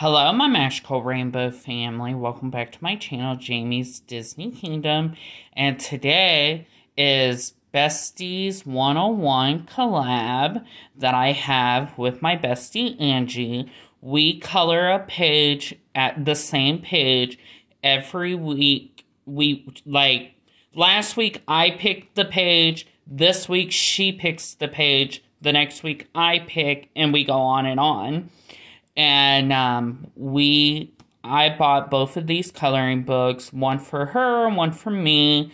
Hello, my magical rainbow family. Welcome back to my channel, Jamie's Dizney Kingdom. And today is Besties 101 collab that I have with my bestie Angie. We color a page at the same page every week. We like last week I picked the page, this week she picks the page, the next week I pick, and we go on and on and um, we I bought both of these coloring books, one for her and one for me.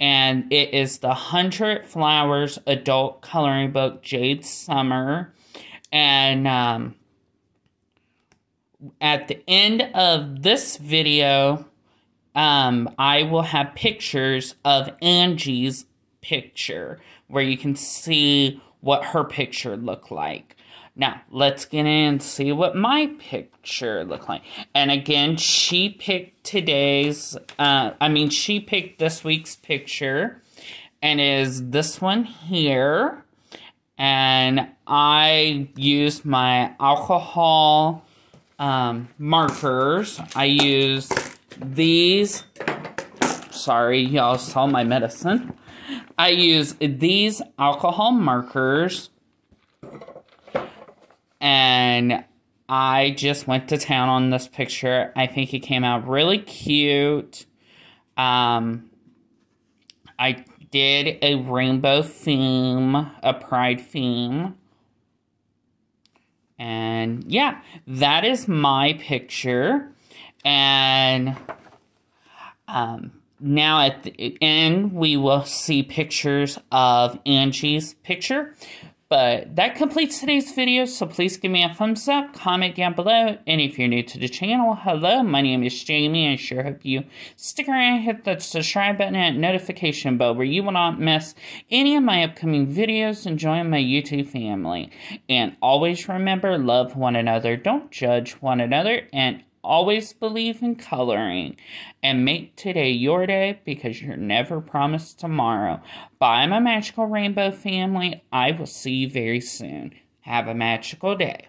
And it is the Hundred Flowers adult coloring book, Jade Summer. And um, at the end of this video, um, I will have pictures of Angie's picture where you can see what her picture looked like. Now, let's get in and see what my picture looked like. And again, she picked today's, uh, I mean, she picked this week's picture. And is this one here. And I used my alcohol um, markers. I used these. Sorry, y'all saw my medicine. I use these alcohol markers and I just went to town on this picture. I think it came out really cute. Um, I did a rainbow theme, a pride theme. And yeah, that is my picture. And um, now at the end, we will see pictures of Angie's picture. But that completes today's video, so please give me a thumbs up, comment down below, and if you're new to the channel, hello, my name is Jamie, and I sure hope you stick around hit the subscribe button and notification bell where you will not miss any of my upcoming videos and join my YouTube family. And always remember, love one another, don't judge one another, and always believe in coloring and make today your day because you're never promised tomorrow. Bye, my magical rainbow family. I will see you very soon. Have a magical day.